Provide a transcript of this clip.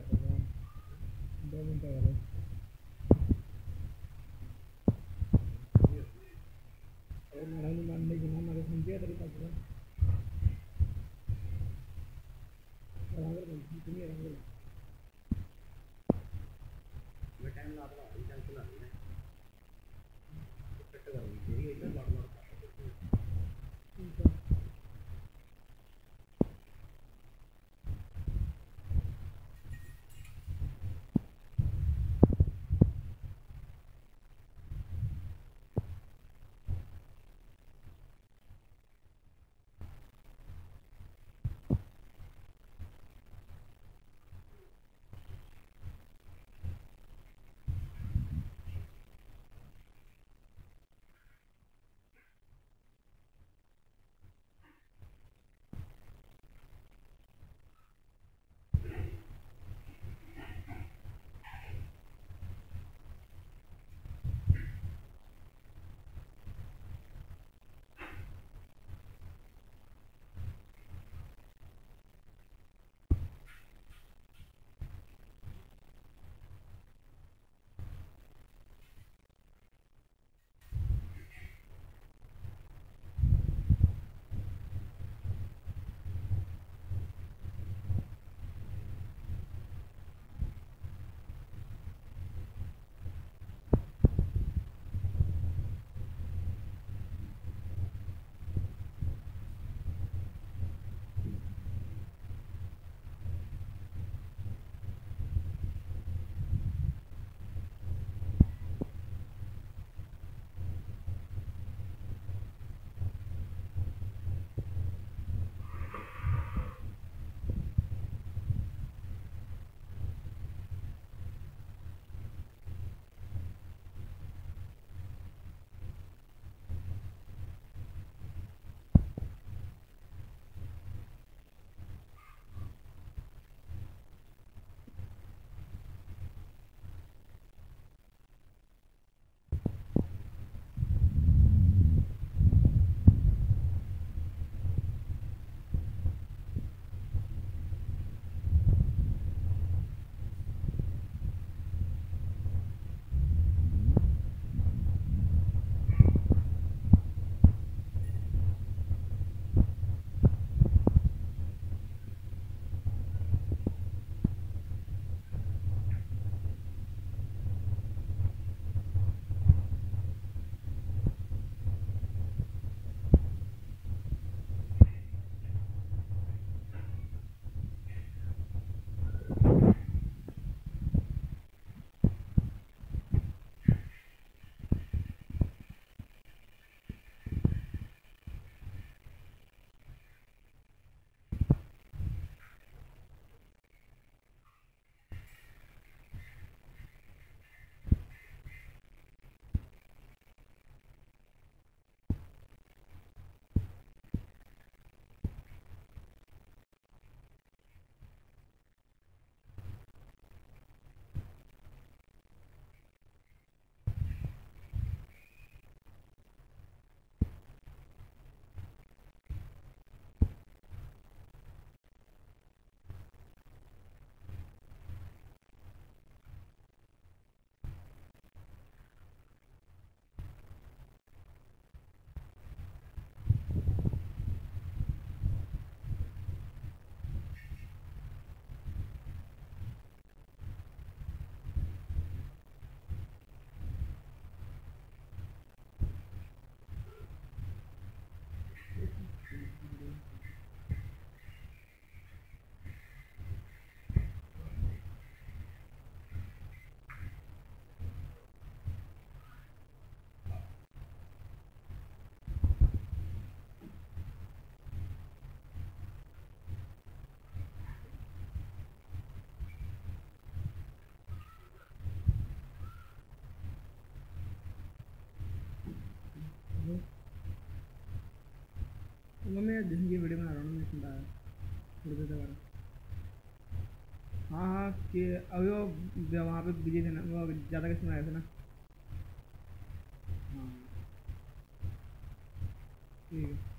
दो मिनट वाले और मेरा नहीं मानने की ना मेरे समझे तेरे पास बराबर बोल तुम्हें बराबर हाँ हाँ कि अभी वो वहाँ पे बिज़ी थे ना वो ज़्यादा कस्टमर आए थे ना। हाँ। ठीक है।